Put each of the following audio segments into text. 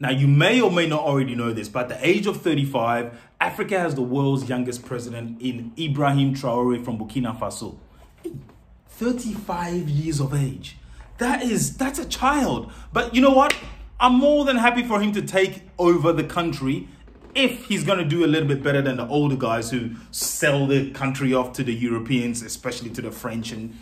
Now, you may or may not already know this, but at the age of 35, Africa has the world's youngest president in Ibrahim Traore from Burkina Faso. 35 years of age. That is, that's a child. But you know what? I'm more than happy for him to take over the country if he's going to do a little bit better than the older guys who sell the country off to the Europeans, especially to the French. And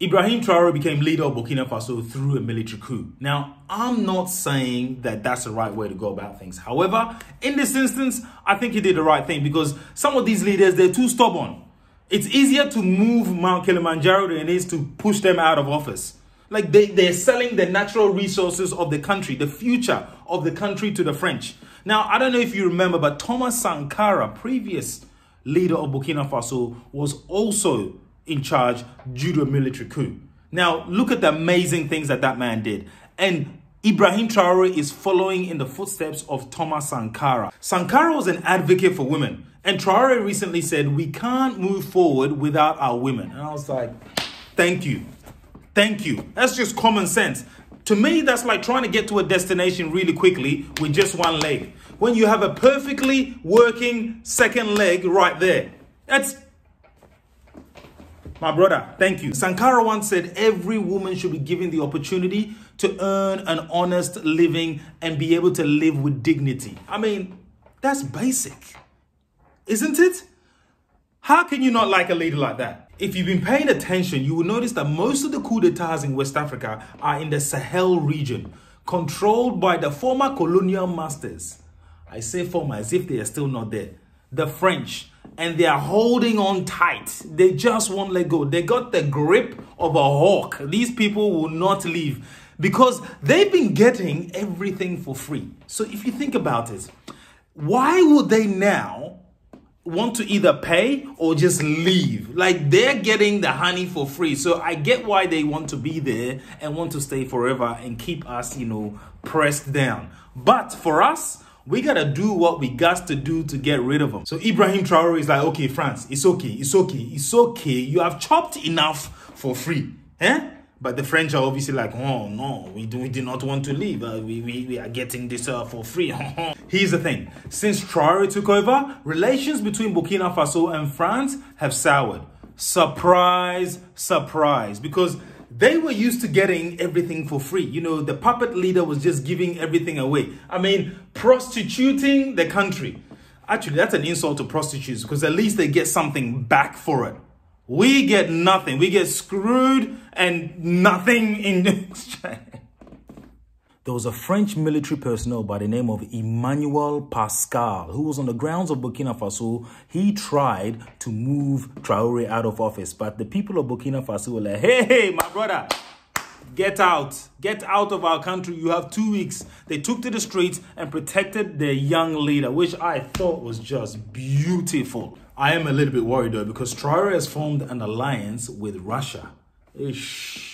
Ibrahim Traore became leader of Burkina Faso through a military coup. Now, I'm not saying that that's the right way to go about things. However, in this instance, I think he did the right thing because some of these leaders, they're too stubborn. It's easier to move Mount Kilimanjaro than it is to push them out of office. Like they, they're selling the natural resources of the country, the future of the country to the French. Now, I don't know if you remember, but Thomas Sankara, previous leader of Burkina Faso, was also in charge due to a military coup. Now, look at the amazing things that that man did. And Ibrahim Traore is following in the footsteps of Thomas Sankara. Sankara was an advocate for women. And Traore recently said, we can't move forward without our women. And I was like, thank you. Thank you. That's just common sense. To me, that's like trying to get to a destination really quickly with just one leg. When you have a perfectly working second leg right there. That's my brother, thank you. Sankara once said every woman should be given the opportunity to earn an honest living and be able to live with dignity. I mean, that's basic, isn't it? How can you not like a leader like that? If you've been paying attention, you will notice that most of the coup d'etats in West Africa are in the Sahel region, controlled by the former colonial masters. I say former as if they are still not there. The French. And they are holding on tight. They just won't let go. They got the grip of a hawk. These people will not leave because they've been getting everything for free. So if you think about it, why would they now want to either pay or just leave. Like they're getting the honey for free. So I get why they want to be there and want to stay forever and keep us, you know, pressed down. But for us, we gotta do what we got to do to get rid of them. So Ibrahim Traore is like, okay, France, it's okay, it's okay, it's okay. You have chopped enough for free. Eh? But the French are obviously like, oh no, we do, we do not want to leave. Uh, we, we, we are getting this uh, for free. Here's the thing. Since Traore took over, relations between Burkina Faso and France have soured. Surprise, surprise. Because they were used to getting everything for free. You know, the puppet leader was just giving everything away. I mean, prostituting the country. Actually, that's an insult to prostitutes because at least they get something back for it. We get nothing. We get screwed and nothing in exchange. There was a French military personnel by the name of Emmanuel Pascal who was on the grounds of Burkina Faso. He tried to move Traore out of office, but the people of Burkina Faso were like, hey, hey, my brother, get out. Get out of our country. You have two weeks. They took to the streets and protected their young leader, which I thought was just beautiful. I am a little bit worried though because Traore has formed an alliance with Russia. Ish.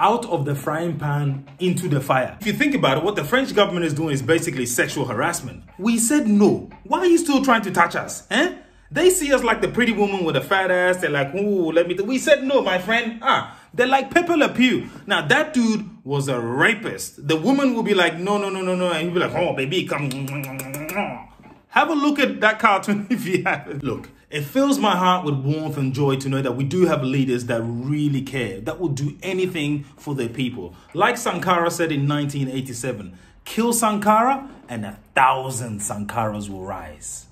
Out of the frying pan into the fire. If you think about it, what the French government is doing is basically sexual harassment. We said no. Why are you still trying to touch us? Eh? They see us like the pretty woman with a fat ass. They're like, ooh, let me. We said no, my friend. Ah, they're like Pepe Le Pew. Now that dude was a rapist. The woman will be like, no, no, no, no, no, and he'll be like, oh, baby, come. Have a look at that cartoon if you haven't. Look, it fills my heart with warmth and joy to know that we do have leaders that really care, that will do anything for their people. Like Sankara said in 1987, kill Sankara and a thousand Sankaras will rise.